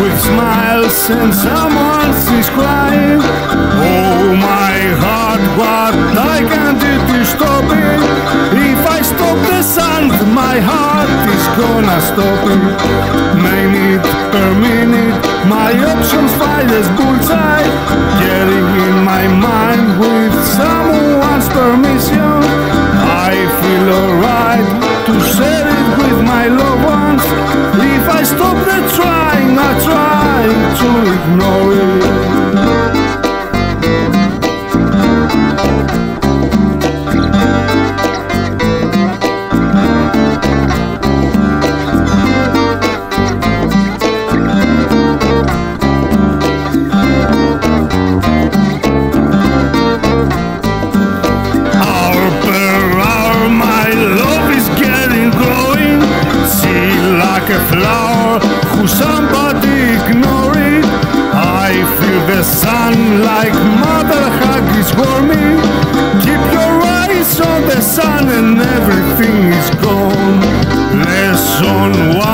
with smiles and someone is crying. Oh my heart, what I can do to stop it? If I stop the sun, my heart is gonna stop it. Minute per minute, my options fight as bullseye. Getting in my mind with someone's permission. I feel alright flower who somebody ignore it. I feel the sun like mother hug is warming. Keep your eyes on the sun and everything is gone. Lesson one,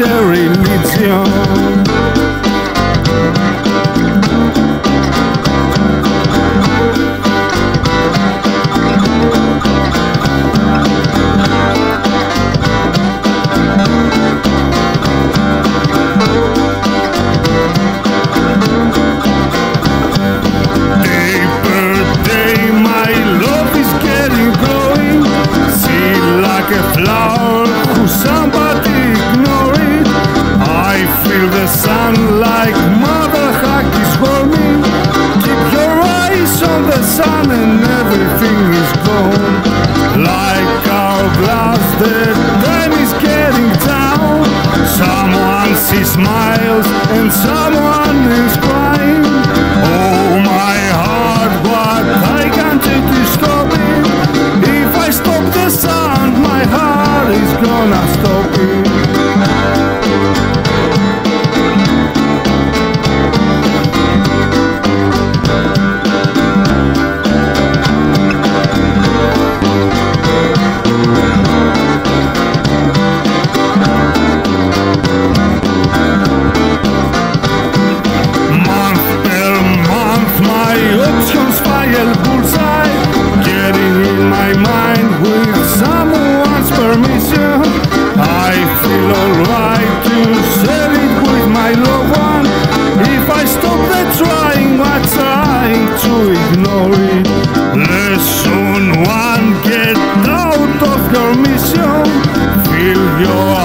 is a religion. Flower who somebody sun like mother hug is warming. Keep your eyes on the sun and everything is gone. Like our glass, the time is getting down. Someone sees smiles and someone is to ignore it. Let One, get out of your mission. Feel your